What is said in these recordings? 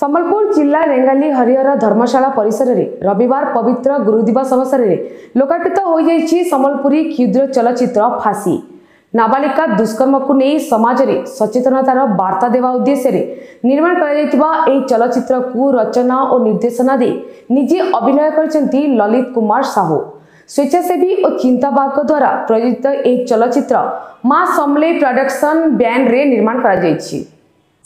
सम्बलपुर जिल्ला रेंगाली हरिहर धर्मशाला परिसर रविवार पवित्र गुरु दिवस अवसरले लोकर्पित हुन्छ समलपुरी क्षुद्र चलचित्र नाबालिका दुष्कर्म फाँसी नाबाा दुष्कर्मै सम सचेतनतार बर्ता देव उद्देश्यले निर्माण गरि चलचित्रको रचना और निर्देशना निजे अभिनय गरिन्छ ललित कुमार साहु स्वेच्छासेवी चिन्ता द्वारा प्रयोजित यही चलचित्र मा समले प्रडक्सन ब्याङ्क निर्माण गरि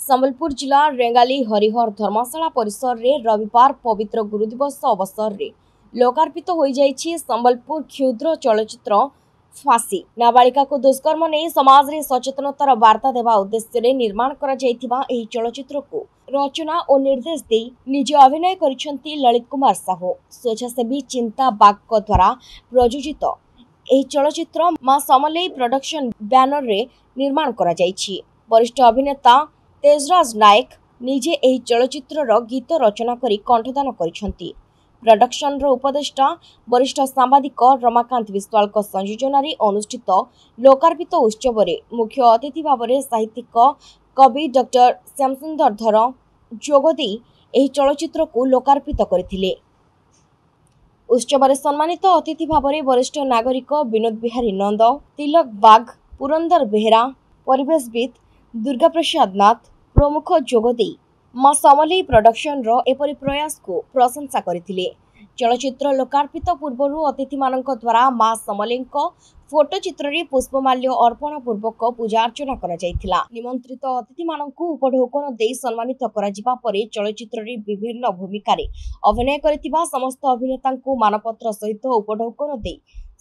সম্বলপুর ସମ୍ବଲପୁର ଜିଲ୍ଲା ରେଙ୍ଗାଲି ହରିହର ଧର୍ମଶାଳା ପରିସରରେ ରବିବାର ପବିତ୍ର ଗୁରୁଦିବସ লোকার্পিত হয়ে যাই সম্বলপুর ক্ষুদ্র চলচ্চিত্র ফাঁসি নাবাড়িকা দুষ্কর্ম নিয়ে সমাজের সচেতনতার বার্তা দেওয়া উদ্দেশ্যে নির্মাণ করা যাইଥିବା এই চলচ্চিত্রকু রচনা ও নির্দেশ দিয়ে নিজ অভিনয় করেছেন ললিত কুমার সাহু স্বেচ্ছাসেবী চিন্তা বাগক দ্বারা প্রযোজিত এই চলচ্চিত্র মা সমলেই প্রডকশন ব্যানরে নির্মাণ করা যাইছি বরিষ্ঠ অভিনেতা ତେଜରାଜ ନାୟକ ନିଜେ ଏହି ଚଳଚ୍ଚିତ୍ରର ଗୀତ ରଚନା କରି କଣ୍ଠଦାନ କରିଛନ୍ତି ପ୍ରଡକ୍ସନର ଉପଦେଷ୍ଟା ବରିଷ୍ଠ ସାମ୍ବାଦିକ ରମାକାନ୍ତ ବିଶ୍ୱାଳଙ୍କ ସଂଯୋଜନାରେ ଅନୁଷ୍ଠିତ ଲୋକାର୍ପିତ ଉତ୍ସବରେ ମୁଖ୍ୟ ଅତିଥି ଭାବରେ ସାହିତ୍ୟିକ କବି ଡକ୍ଟର ଶ୍ୟାମସୁନ୍ଦର ଧର ଯୋଗ ଦେଇ ଏହି ଚଳଚ୍ଚିତ୍ରକୁ ଲୋକାର୍ପିତ କରିଥିଲେ ଉତ୍ସବରେ ସମ୍ମାନିତ ଅତିଥି ଭାବରେ ବରିଷ୍ଠ ନାଗରିକ ବିନୋଦ ବିହାରୀ ନନ୍ଦ ତିଲକ ବାଘ ପୁରନ୍ଦର ବେହେରା ପରିବେଶବିତ୍ ଦୁର୍ଗାପ୍ରସାଦ ନାଥ ପ୍ରମୁଖ ଯୋଗ ଦେଇ ମା ସମଲେଇ ପ୍ରଡକ୍ସନର ଏପରି ପ୍ରୟାସକୁ ପ୍ରଶଂସା କରିଥିଲେ ଚଳଚ୍ଚିତ୍ର ଲୋକାର୍ପିତ ପୂର୍ବରୁ ଅତିଥିମାନଙ୍କ ଦ୍ୱାରା ମା ସମଲେଙ୍କ ଫଟୋଚିତ୍ରରେ ପୁଷ୍ପମାଲ୍ୟ ଅର୍ପଣ ପୂର୍ବକ ପୂଜାର୍ଚ୍ଚନା କରାଯାଇଥିଲା ନିମନ୍ତ୍ରିତ ଅତିଥିମାନଙ୍କୁ ଉପଢୌକନ ଦେଇ ସମ୍ମାନିତ କରାଯିବା ପରେ ଚଳଚ୍ଚିତ୍ରରେ ବିଭିନ୍ନ ଭୂମିକାରେ ଅଭିନୟ କରିଥିବା ସମସ୍ତ ଅଭିନେତାଙ୍କୁ ମାନପତ୍ର ସହିତ ଉପଢୌକନ ଦେଇ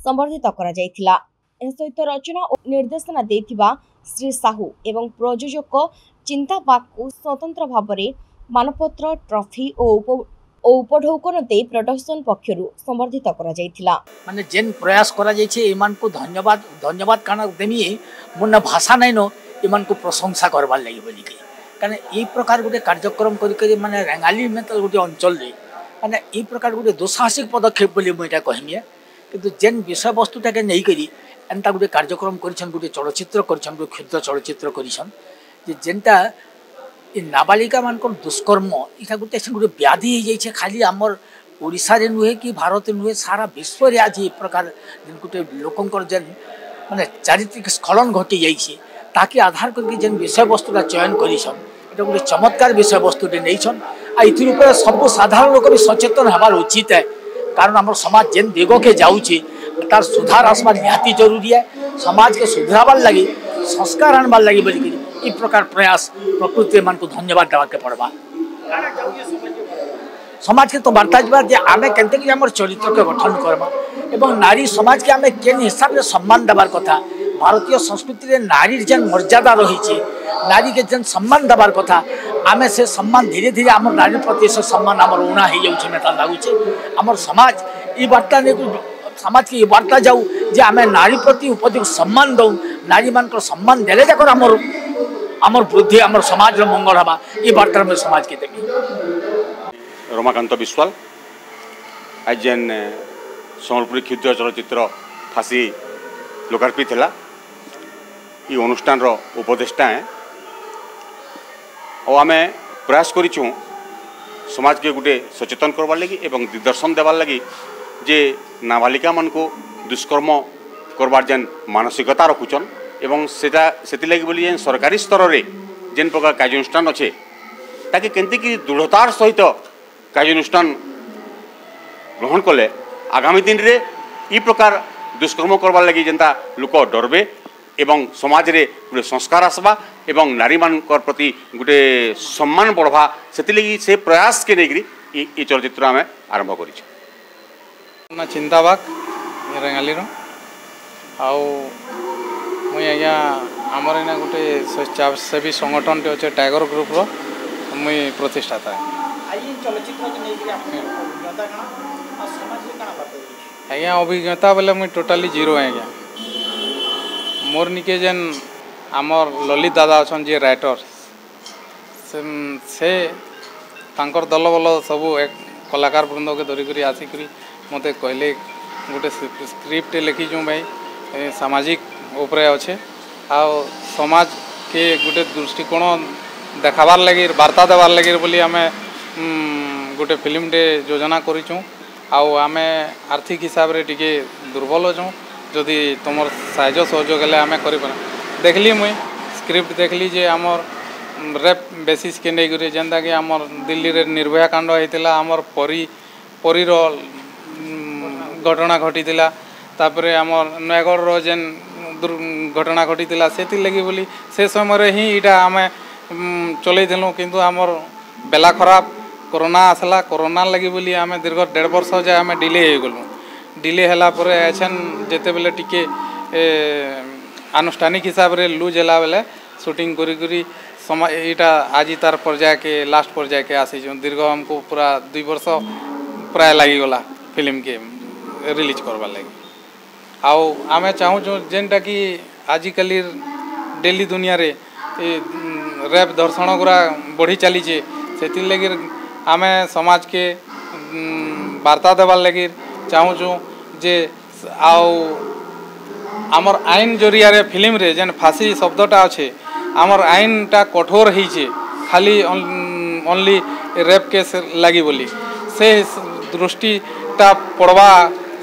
ସମ୍ବର୍ଦ୍ଧିତ କରାଯାଇଥିଲା ଏହା ସହିତ ରଚନା ଓ ନିର୍ଦ୍ଦେଶନା ଦେଇଥିବା ଶ୍ରୀ ସାହୁ ଏବଂ ପ୍ରଯୋଜକ ଚିନ୍ତାବାଗକୁ ସ୍ୱତନ୍ତ୍ର ଭାବରେ ମାନପତ୍ର ଟ୍ରଫି ଓ ଓ ଉପଢୌକନ ଦେଇ ପ୍ରଡକ୍ସନ ପକ୍ଷରୁ ସମ୍ବର୍ଦ୍ଧିତ କରାଯାଇଥିଲା ମାନେ ଯେନ୍ ପ୍ରୟାସ କରାଯାଇଛି ଏମାନଙ୍କୁ ଧନ୍ୟବାଦ ଧନ୍ୟବାଦ କାରଣ ଦେମି ମୁଁ ନା ଭାଷା ନାଇଁନ ଏମାନଙ୍କୁ ପ୍ରଶଂସା କରବାର୍ ଲାଗି ବୋଲିକି କାରଣ ଏଇ ପ୍ରକାର ଗୋଟେ କାର୍ଯ୍ୟକ୍ରମ କରିକି ମାନେ ରେଙ୍ଗାଲି ମେତାଲ ଗୋଟେ ଅଞ୍ଚଳରେ ମାନେ ଏଇ ପ୍ରକାର ଗୋଟେ ଦୁଃସାହସିକ ପଦକ୍ଷେପ ବୋଲି ମୁଁ ଏଇଟା କହିମି କିନ୍ତୁ ଯେନ୍ ବିଷୟବସ୍ତୁଟାକେ ନେଇକରି ଏନ୍ତା ଗୋଟେ କାର୍ଯ୍ୟକ୍ରମ କରିଛନ୍ ଗୋଟେ ଚଳଚ୍ଚିତ୍ର କରିଛନ୍ ଗୋଟେ କ୍ଷୁଦ୍ର ଚଳଚ୍ଚିତ୍ର କରିଛନ୍ ଯେ ଯେନ୍ଟା ଏ ନାବାଳିକାମାନଙ୍କର ଦୁଷ୍କର୍ମ ଇଟା ଗୋଟେ ଗୋଟେ ବ୍ୟାଧି ହେଇଯାଇଛେ ଖାଲି ଆମର ଓଡ଼ିଶାରେ ନୁହେଁ କି ଭାରତ ନୁହେଁ ସାରା ବିଶ୍ୱରେ ଆଜି ଏ ପ୍ରକାର ଯେନ୍ ଗୋଟେ ଲୋକଙ୍କର ଯେନ୍ ମାନେ ଚାରିତ୍ରିକ ସ୍ଖଳନ ଘଟି ଯାଇଛି ତାକେ ଆଧାର କରିକି ଯେନ୍ ବିଷୟବସ୍ତୁଟା ଚୟନ କରିଛନ୍ এটা গোটে চমৎকার বিষয়বস্তুটি নিয়েছেন আর এটির উপরে সবু সাধারণ লোক বি সচেতন হওয়ার উচিত কারণ আমার সমাজ যে দিগকে যাচ্ছে তার সুধার আসবার নিহতি জরুরি সমাজকে সুধরাবার লাগে সংস্কার আনবার লাগে বলিকি એ પ્રકાર પ્રયાસ પ્રકૃતિ એମାନଙ୍କୁ ଧନ୍ୟବାଦ ଦେବାକେ ପଡ଼ବା ସମାଜକେ ତ ବାର୍ତ୍ତା ଯିବା ଯେ ଆମେ କେନ୍ତିକି ଆମର ଚରିତ୍ରକେ ଗଠନ କରମା ଏବଂ ନାରୀ ସମାଜକେ ଆମେ କେନ୍ ହିସାବରେ ସମ୍ମାନ ଦେବାର କଥା ଭାରତୀୟ ସଂସ୍କୃତିରେ ନାରୀର ଯେନ୍ ମର୍ଯ୍ୟାଦା ରହିଛି ନାରୀକେ ଯେନ୍ ସମ୍ମାନ ଦେବାର କଥା ଆମେ ସେ ସମ୍ମାନ ଧୀରେ ଧୀରେ ଆମ ନାରୀ ପ୍ରତି ସେ ସମ୍ମାନ ଆମର ଉଣା ହେଇଯାଉଛି ମେତା ଲାଗୁଛି ଆମର ସମାଜ ଏ ବାର୍ତ୍ତା ନେଇକି ସମାଜକେ ଏ ବାର୍ତ୍ତା ଯାଉ ଯେ ଆମେ ନାରୀ ପ୍ରତି ଉପଯୁକ୍ତ ସମ୍ମାନ ଦେଉ ନାରୀମାନଙ୍କର ସମ୍ମାନ ଦେଲେ ଯାକର ଆମର आम वृद्धि आम समाज मंगल हाँ ये बार्ता समाज के देवी रमाकांत विश्वाल आज जेन समबलपुरी क्षुद्र चलचित्र फाँसी लोकार्पित है युषान उपदेषाएं और आम प्रयास कर समाज के गोटे सचेतन करवार लगी एवं दिग्दर्शन देवार लगी जे नाबालिका को दुष्कर्म करवार जेन मानसिकता रखुच्छा এবং সেটা সেতিলাগি বলি যেন সরকারি স্তরের যেন প্রকার কার্যানুষ্ঠান অছে তাকে কেমিকি দৃঢ়তার সহিত কার্যানুষ্ঠান গ্রহণ কলে আগামী দিনে ই প্রকার দুষ্কর্ম করবার লাগি যেটা লোক ডরবে এবং সমাজের গোটে সংস্কার আসবা এবং নারী মানুষ প্রতি গোটে সম্মান বড়বা সেতিলাগি সে প্রয়াসকে নিয়ে এই চলচ্চিত্র আমি আরম্ভ করেছি চিন্তাবাগ ରେଙ୍ଗାଲିର আ ମୁଇଁ ଆଜ୍ଞା ଆମର ଏଇନା ଗୋଟେ ସ୍ୱେଚ୍ଛାସେବୀ ସଂଗଠନଟେ ଅଛେ ଟାଇଗର ଗ୍ରୁପ୍ର ମୁଇଁ ପ୍ରତିଷ୍ଠାତା ଆଜ୍ଞା ଅଭିଜ୍ଞତା ବୋଲେ ମୁଇଁ ଟୋଟାଲି ଜିରୋ ଆଜ୍ଞା ମୋର ନିକେ ଯେନ୍ ଆମର ଲଲିତ ଦାଦା ଅଛନ୍ ଯିଏ ରାଇଟର ସେ ତାଙ୍କର ଦଲ ବଲ ସବୁ କଲାକାର ବୃନ୍ଦକେ ଧରିକରି ଆସିକରି ମୋତେ କହିଲେ ଗୋଟେ ସ୍କ୍ରିପ୍ଟ ଲେଖିଛୁ ଭାଇ ସାମାଜିକ উপরে অছে আজ কে গোটে দৃষ্টিকোণ দেখাবার লাগির বার্তা দেবার লাগির বলে আমি গোটে ফিল্মটে যোজনা করছু আমি আর্থিক হিসাবে টিকি দুর্বল অছু যদি তোমার সাহায্য সহযোগ হলে আমি করিপার দেখলি মুই স্ক্রিপ্ট দেখলি যে আমার ରେପ୍ ବେସିସ୍କେ ନେଇକରି ଯେନ୍ତାକି আমার ଦିଲ୍ଲୀରେ নির্ভয়া কাণ্ড ହେଇଥିଲା আমার পরি ପରୀର ଘଟଣା ঘটি তাপরে আমার নয়গড় ଯେନ୍ ঘটনা ঘটিলা সেগি বলে সে সময় হি এটা আমি চলাইলু কিন্তু আমার বেলা খারাপ করোনা আসলা করোনা লাগি বলে আমি দীর্ঘ দেড় বর্ষ যায় আমি ডিলে হয়ে গলু ডিলে হলাপরে এছেন যেতবে টিকে আনুষ্ঠানিক হিসাবে লুজ হলা বেলে শুটিং করি করি সময় এটা আজি তার পর্যায়কে লাস্ট পর্যায়কে আসিছু দীর্ঘ আমাকে পুরা দুই বর্ষ প্রায় লাগিগলা ফিল্মকে রিলিজ করবার লাগে ଆଉ ଆମେ ଚାହୁଁଛୁ ଯେନ୍ଟାକି ଆଜିକାଲି ଡେଲି ଦୁନିଆରେ ରେପ୍ ଧର୍ଷଣ ଗୁରା ବଢ଼ି ଚାଲିଛେ ସେଥିର୍ଲାଗି ଆମେ ସମାଜକେ ବାର୍ତ୍ତା ଦେବାର୍ ଲାଗି ଚାହୁଁଛୁ ଯେ ଆଉ ଆମର ଆଇନ ଜରିଆରେ ଫିଲ୍ମରେ ଯେନ୍ ଫାଶୀ ଶବ୍ଦଟା ଅଛେ ଆମର ଆଇନଟା କଠୋର ହେଇଛେ ଖାଲି ଓନ୍ଲି ରେପ୍ କେସ୍ ଲାଗି ବୋଲି ସେ ଦୃଷ୍ଟିଟା ପଡ଼୍ବା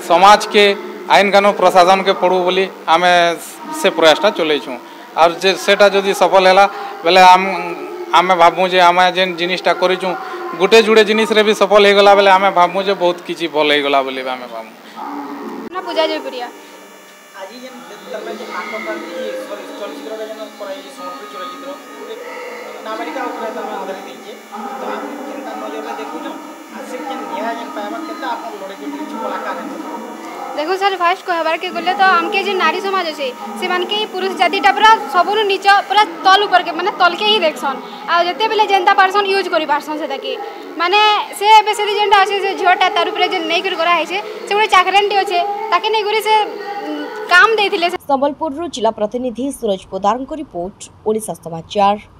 ସମାଜକେ ଆଇନକାନୁନ ପ୍ରଶାସନକେ ପଡ଼ୁ ବୋଲି ଆମେ ସେ ପ୍ରୟାସଟା ଚଲେଇଛୁଁ ଆର୍ ଯେ ସେଟା ଯଦି ସଫଳ ହେଲା ବେଲେ ଆମେ ଭାବୁଁ ଯେ ଆମେ ଯେନ୍ ଜିନିଷଟା କରିଛୁଁ ଗୋଟେ ଯୁଡ଼େ ଜିନିଷରେ ବି ସଫଳ ହେଇଗଲା ବେଲେ ଆମେ ଭାବୁଁ ଯେ ବହୁତ କିଛି ଭଲ ହେଇଗଲା ବୋଲି ଆମେ ଭାବୁଁ ପୂଜା ଜୟପୁରିଆ ନାବାଳିକା ଉପରେ ତମେ ଆଧାରିତ ହେଇଛେ ତ ଆମେ କେନ୍ତା ନଜରରେ ଦେଖୁଛନ୍ ଆଉ ସେ ଯେନ୍ ନ୍ୟାୟ ଯେନ୍ ପାଇବା କେନ୍ତା ଆପଣ ଲଢ଼େଇ କରୁଛନ୍ତି କଳାକାର দেখুন ସାର୍ ଫାର୍ଷ୍ଟ କହିବାର୍କେ ଗଲେ ତ ଆମକେ ଯେ ନାରୀ ସମାଜ ଅଛେ ସେମାନକେ ହିଁ ପୁରୁଷ ଜାତିଟା ପୁରା ସବୁରୁ ନିଚ ପୁରା ତଲ ଉପରକେ ମାନେ ତଲକେ ହିଁ ଦେଖସନ୍ ଆଉ ଯେତେବେଲେ ଯେନ୍ତା ପାର୍ସନ୍ ୟୁଜ୍ କରିପାର୍ସନ୍ ସେଟାକେ ମାନେ ସେ ଏବେ ସେଠି ଯେନ୍ଟା ଅଛେ ସେ ଝିଅଟା ତାର ଉପରେ ଯେନ୍ ନେଇକରି କରାହେଇଛେ ସେ ଗୋଟେ ଚାକିରାନଟି ଅଛେ ତାକେ ନେଇକରି ସେ କାମ ଦେଇଥିଲେ ସମ୍ବଲପୁରରୁ ଜିଲ୍ଲା ପ୍ରତିନିଧି ସୁରଜ ପୋଦାରଙ୍କ ରିପୋର୍ଟ ଓଡ଼ିଶା ସମାଚାର